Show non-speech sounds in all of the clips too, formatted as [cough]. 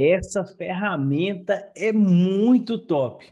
Essa ferramenta é muito top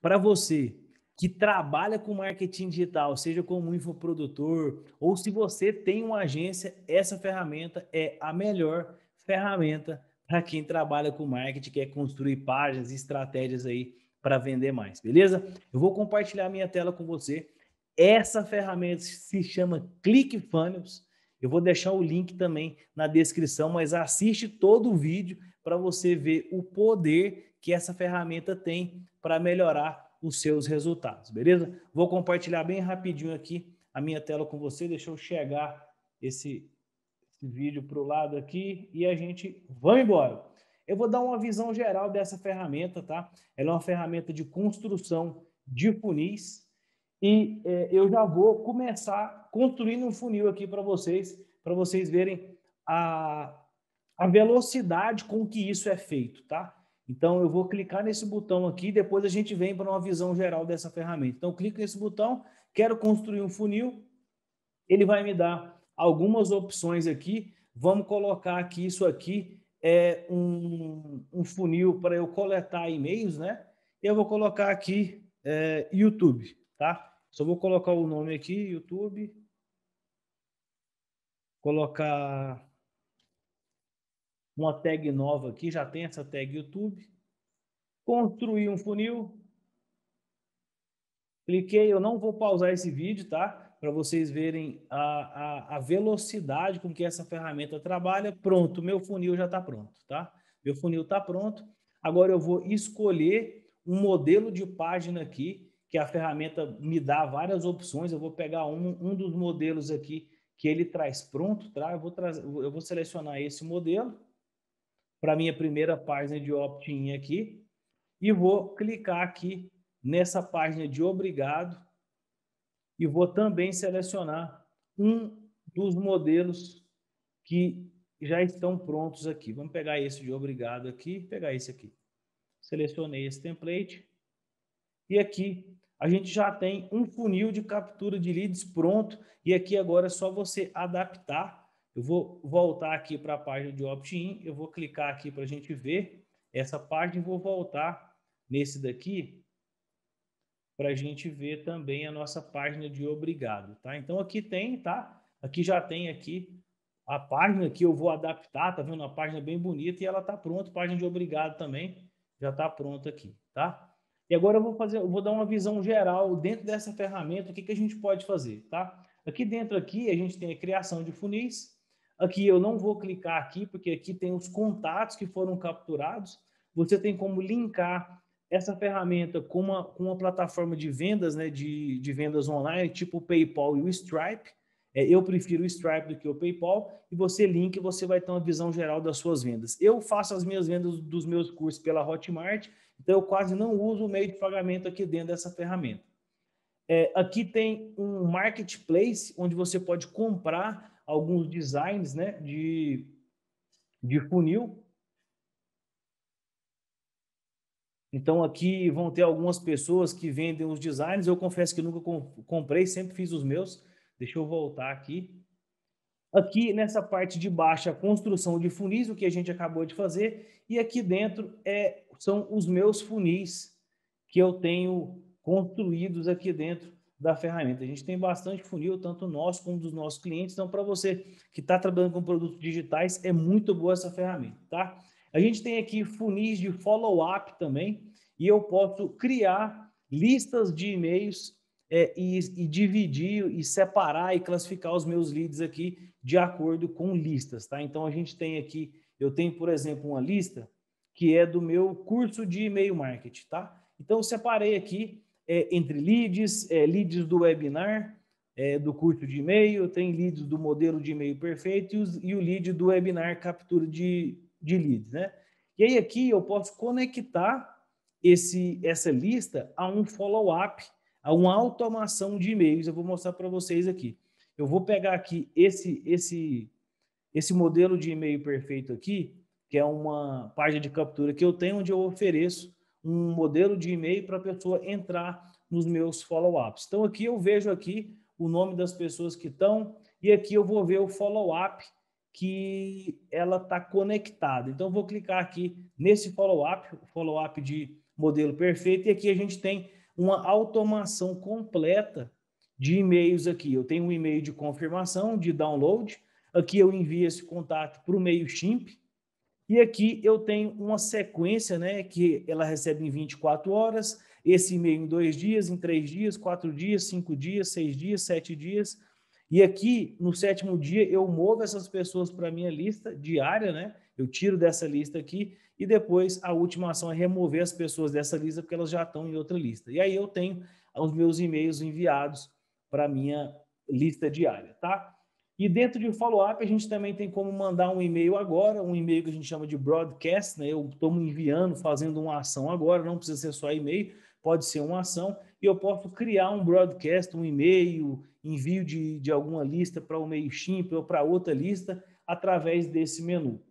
para você que trabalha com marketing digital, seja como infoprodutor ou se você tem uma agência, essa ferramenta é a melhor ferramenta para quem trabalha com marketing, quer construir páginas e estratégias aí para vender mais, beleza? Eu vou compartilhar minha tela com você. Essa ferramenta se chama ClickFunnels. Eu vou deixar o link também na descrição, mas assiste todo o vídeo para você ver o poder que essa ferramenta tem para melhorar os seus resultados, beleza? Vou compartilhar bem rapidinho aqui a minha tela com você, deixa eu chegar esse, esse vídeo para o lado aqui e a gente vai embora. Eu vou dar uma visão geral dessa ferramenta, tá? Ela é uma ferramenta de construção de funis e é, eu já vou começar construindo um funil aqui para vocês, para vocês verem a, a velocidade com que isso é feito, tá? Então, eu vou clicar nesse botão aqui, depois a gente vem para uma visão geral dessa ferramenta. Então, clico nesse botão, quero construir um funil, ele vai me dar algumas opções aqui. Vamos colocar aqui, isso aqui é um, um funil para eu coletar e-mails, né? Eu vou colocar aqui é, YouTube, tá? Só vou colocar o nome aqui, YouTube. Colocar uma tag nova aqui, já tem essa tag YouTube. Construir um funil. Cliquei, eu não vou pausar esse vídeo, tá? Para vocês verem a, a, a, velocidade com que essa ferramenta trabalha. Pronto, meu funil já está pronto, tá? Meu funil está pronto. Agora eu vou escolher um modelo de página aqui, que a ferramenta me dá várias opções. Eu vou pegar um, um dos modelos aqui que ele traz pronto, tá? Eu vou, trazer, eu vou selecionar esse modelo para minha primeira página de opt-in aqui e vou clicar aqui nessa página de obrigado e vou também selecionar um dos modelos que já estão prontos aqui. Vamos pegar esse de obrigado aqui, pegar esse aqui. Selecionei esse template e aqui a gente já tem um funil de captura de leads pronto e aqui agora é só você adaptar eu vou voltar aqui para a página de opt-in, eu vou clicar aqui para a gente ver essa página e vou voltar nesse daqui para a gente ver também a nossa página de obrigado, tá? Então aqui tem, tá? Aqui já tem aqui a página que eu vou adaptar, tá vendo? Uma página bem bonita e ela tá pronta, página de obrigado também já tá pronta aqui, tá? E agora eu vou fazer, eu vou dar uma visão geral dentro dessa ferramenta, o que, que a gente pode fazer, tá? Aqui dentro aqui a gente tem a criação de funis, Aqui eu não vou clicar aqui, porque aqui tem os contatos que foram capturados. Você tem como linkar essa ferramenta com uma, com uma plataforma de vendas, né, de, de vendas online, tipo o PayPal e o Stripe. É, eu prefiro o Stripe do que o PayPal. E você link, você vai ter uma visão geral das suas vendas. Eu faço as minhas vendas dos meus cursos pela Hotmart, então eu quase não uso o meio de pagamento aqui dentro dessa ferramenta. É, aqui tem um marketplace onde você pode comprar alguns designs né, de, de funil. Então aqui vão ter algumas pessoas que vendem os designs. Eu confesso que nunca comprei, sempre fiz os meus. Deixa eu voltar aqui. Aqui nessa parte de baixo, a construção de funis, o que a gente acabou de fazer. E aqui dentro é, são os meus funis que eu tenho construídos aqui dentro da ferramenta. A gente tem bastante funil, tanto nosso como dos nossos clientes. Então, para você que está trabalhando com produtos digitais, é muito boa essa ferramenta, tá? A gente tem aqui funis de follow-up também, e eu posso criar listas de e-mails é, e, e, dividir e separar e classificar os meus leads aqui de acordo com listas, tá? Então, a gente tem aqui, eu tenho, por exemplo, uma lista que é do meu curso de e-mail marketing, tá? Então, eu separei aqui é, entre leads, é, leads do webinar, é, do curso de e-mail, tem leads do modelo de e-mail perfeito e, os, e, o lead do webinar captura de, de leads, né? E aí aqui eu posso conectar esse, essa lista a um follow-up, a uma automação de e-mails. Eu vou mostrar para vocês aqui. Eu vou pegar aqui esse, esse, esse modelo de e-mail perfeito aqui, que é uma página de captura que eu tenho, onde eu ofereço um modelo de e-mail para a pessoa entrar nos meus follow-ups. Então, aqui eu vejo aqui o nome das pessoas que estão e aqui eu vou ver o follow-up que ela está conectada. Então, vou clicar aqui nesse follow-up, follow-up de modelo perfeito, e aqui a gente tem uma automação completa de e-mails aqui. Eu tenho um e-mail de confirmação, de download, aqui eu envio esse contato para o MailChimp, e aqui eu tenho uma sequência, né, que ela recebe em 24 horas, esse e-mail em dois dias, em três dias, quatro dias, cinco dias, seis dias, sete dias, e aqui, no sétimo dia, eu movo essas pessoas para a minha lista diária, né? Eu tiro dessa lista aqui e depois a última ação é remover as pessoas dessa lista porque elas já estão em outra lista. E aí eu tenho os meus e-mails enviados para a minha lista diária, tá? E dentro de follow-up, a gente também tem como mandar um e-mail agora, um e-mail que a gente chama de broadcast, né? Eu estou enviando, fazendo uma ação agora, não precisa ser só e-mail, pode ser uma ação, e eu posso criar um broadcast, um e-mail, envio de, de alguma lista para o MailChimp ou para outra lista através desse menu.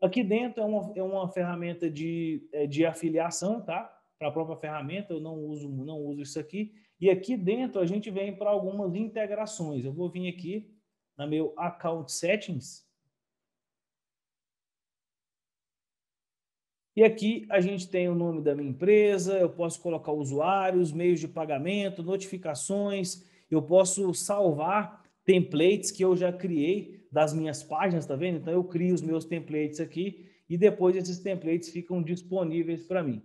Aqui dentro é uma, é uma ferramenta de, é, de afiliação, tá? Para a própria ferramenta, eu não uso, não uso isso aqui. E aqui dentro a gente vem para algumas integrações. Eu vou vir aqui na meu Account Settings. E aqui a gente tem o nome da minha empresa, eu posso colocar usuários, meios de pagamento, notificações, eu posso salvar templates que eu já criei das minhas páginas, tá vendo? Então eu crio os meus templates aqui e depois esses templates ficam disponíveis para mim.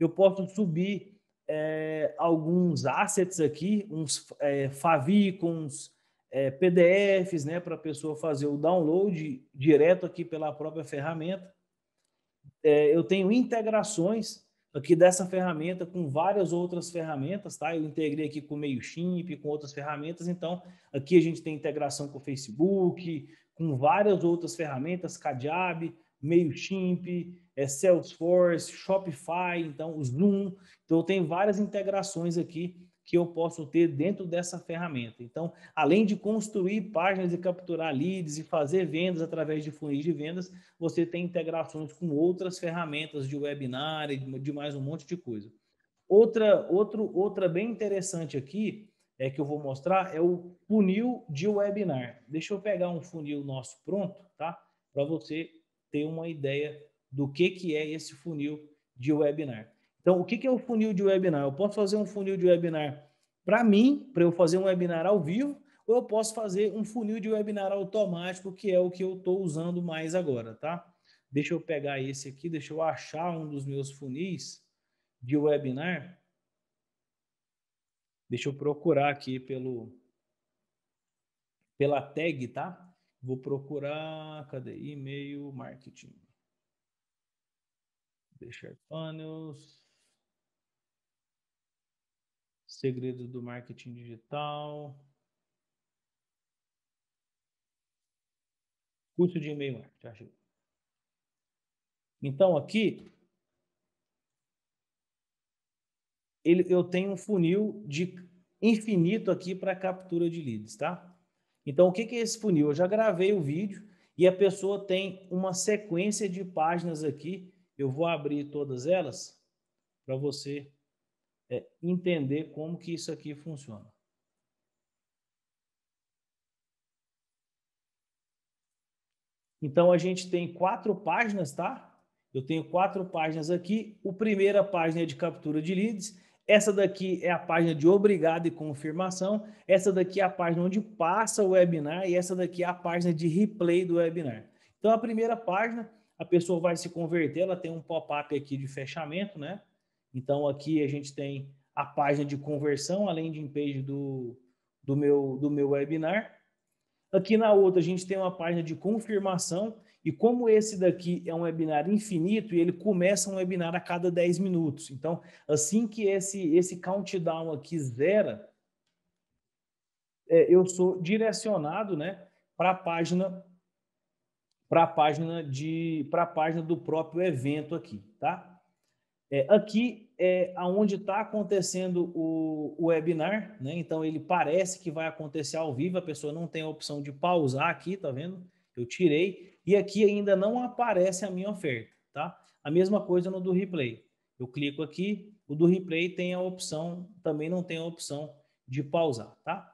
Eu posso subir é, alguns assets aqui, uns é, favicons, é, PDFs, né, para a pessoa fazer o download direto aqui pela própria ferramenta. É, eu tenho integrações aqui dessa ferramenta com várias outras ferramentas, tá? Eu integrei aqui com o MailChimp, com outras ferramentas, então aqui a gente tem integração com o Facebook, com várias outras ferramentas, Kajabi, MailChimp, é, Salesforce, Shopify, então o Zoom. Então eu tenho várias integrações aqui que eu posso ter dentro dessa ferramenta. Então, além de construir páginas e capturar leads e fazer vendas através de funis de vendas, você tem integrações com outras ferramentas de webinar e de mais um monte de coisa. Outra, outro, outra bem interessante aqui é que eu vou mostrar é o funil de webinar. Deixa eu pegar um funil nosso pronto, tá? Para você ter uma ideia do que, que é esse funil de webinar. Então, o que é o funil de webinar? Eu posso fazer um funil de webinar para mim, para eu fazer um webinar ao vivo, ou eu posso fazer um funil de webinar automático, que é o que eu estou usando mais agora, tá? Deixa eu pegar esse aqui, deixa eu achar um dos meus funis de webinar. Deixa eu procurar aqui pelo pela tag, tá? Vou procurar, cadê? E-mail marketing. Deixar funnels. Segredos do marketing digital. Curso de e-mail marketing. Então, aqui, ele, eu tenho um funil de infinito aqui para captura de leads, tá? Então, o que, que é esse funil? Eu já gravei o vídeo e a pessoa tem uma sequência de páginas aqui. Eu vou abrir todas elas para você é, entender como que isso aqui funciona. Então, a gente tem quatro páginas, tá? Eu tenho quatro páginas aqui. O primeira página é de captura de leads. Essa daqui é a página de obrigado e confirmação. Essa daqui é a página onde passa o webinar. E essa daqui é a página de replay do webinar. Então, a primeira página, a pessoa vai se converter. Ela tem um pop-up aqui de fechamento, né? Então, aqui a gente tem a página de conversão, além de page do, do, meu, do meu webinar. Aqui na outra, a gente tem uma página de confirmação. E como esse daqui é um webinar infinito, e ele começa um webinar a cada 10 minutos. Então, assim que esse, esse countdown aqui zera, é, eu sou direcionado né, para a página para a página de para a página do próprio evento aqui, tá? É, aqui é aonde está acontecendo o, o, webinar, né? Então ele parece que vai acontecer ao vivo, a pessoa não tem a opção de pausar aqui, tá vendo? Eu tirei e aqui ainda não aparece a minha oferta, tá? A mesma coisa no do replay. Eu clico aqui, o do replay tem a opção, também não tem a opção de pausar, tá?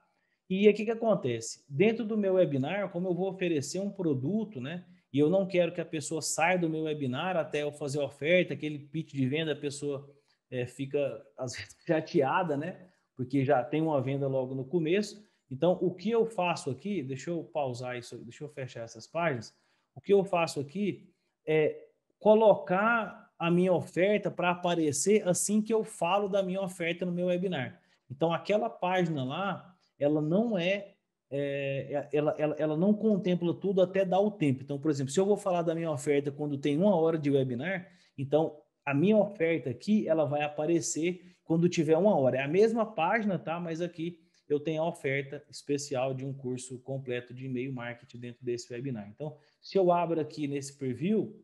E o que, que acontece? Dentro do meu webinar, como eu vou oferecer um produto, né? E eu não quero que a pessoa saia do meu webinar até eu fazer a oferta, aquele pitch de venda, a pessoa é, fica às [laughs] vezes chateada, né? Porque já tem uma venda logo no começo. Então, o que eu faço aqui, deixa eu pausar isso, deixa eu fechar essas páginas. O que eu faço aqui é colocar a minha oferta para aparecer assim que eu falo da minha oferta no meu webinar. Então, aquela página lá, ela não é, é ela, ela, ela não contempla tudo até dar o tempo. Então, por exemplo, se eu vou falar da minha oferta quando tem uma hora de webinar, então a minha oferta aqui, ela vai aparecer quando tiver uma hora. É a mesma página, tá? Mas aqui eu tenho a oferta especial de um curso completo de e-mail marketing dentro desse webinar. Então, se eu abro aqui nesse preview,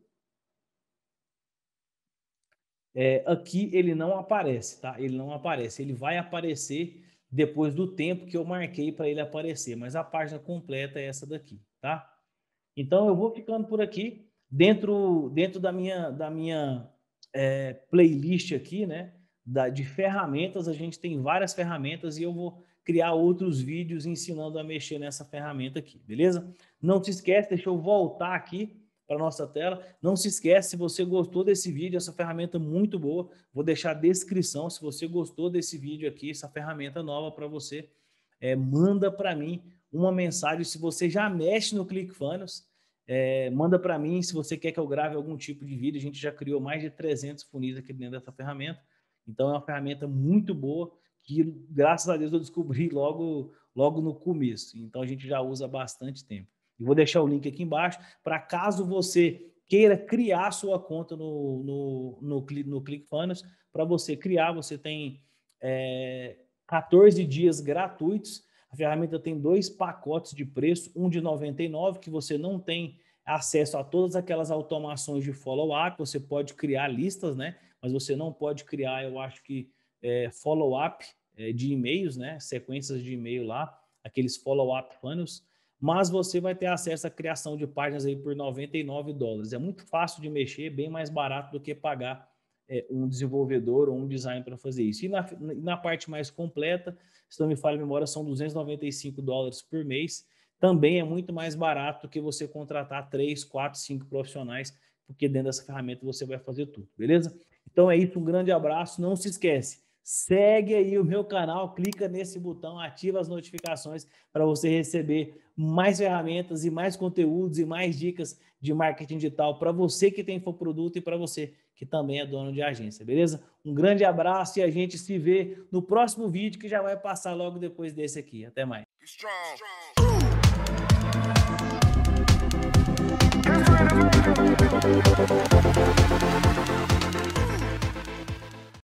é, aqui ele não aparece, tá? Ele não aparece. Ele vai aparecer depois do tempo que eu marquei para ele aparecer, mas a página completa é essa daqui, tá? Então, eu vou ficando por aqui. Dentro, dentro da minha, da minha é, playlist aqui, né? Da, de ferramentas, a gente tem várias ferramentas e eu vou criar outros vídeos ensinando a mexer nessa ferramenta aqui, beleza? Não se esquece, deixa eu voltar aqui para nossa tela. Não se esquece, se você gostou desse vídeo, essa ferramenta é muito boa, vou deixar a descrição. Se você gostou desse vídeo aqui, essa ferramenta nova para você, é, manda para mim uma mensagem. Se você já mexe no ClickFunnels, é, manda para mim se você quer que eu grave algum tipo de vídeo. A gente já criou mais de 300 funis aqui dentro dessa ferramenta. Então, é uma ferramenta muito boa que graças a Deus eu descobri logo, logo no começo. Então a gente já usa bastante tempo. E vou deixar o link aqui embaixo para caso você queira criar sua conta no, no, no, no ClickFunnels, para você criar, você tem é, 14 dias gratuitos. A ferramenta tem dois pacotes de preço, um de 99, que você não tem acesso a todas aquelas automações de follow-up, você pode criar listas, né? Mas você não pode criar, eu acho que é, follow-up é, de e-mails, né? Sequências de e-mail lá, aqueles follow-up funnels, mas você vai ter acesso à criação de páginas aí por 99 dólares. É muito fácil de mexer, bem mais barato do que pagar é, um desenvolvedor ou um design para fazer isso. E na, na parte mais completa, se não me falha a memória, são 295 dólares por mês. Também é muito mais barato do que você contratar 3, 4, 5 profissionais, porque dentro dessa ferramenta você vai fazer tudo, beleza? Então é isso, um grande abraço. Não se esquece, segue aí o meu canal, clica nesse botão, ativa as notificações para você receber mais ferramentas e mais conteúdos e mais dicas de marketing digital para você que tem produto e para você que também é dono de agência, beleza? Um grande abraço e a gente se vê no próximo vídeo que já vai passar logo depois desse aqui. Até mais. Strong.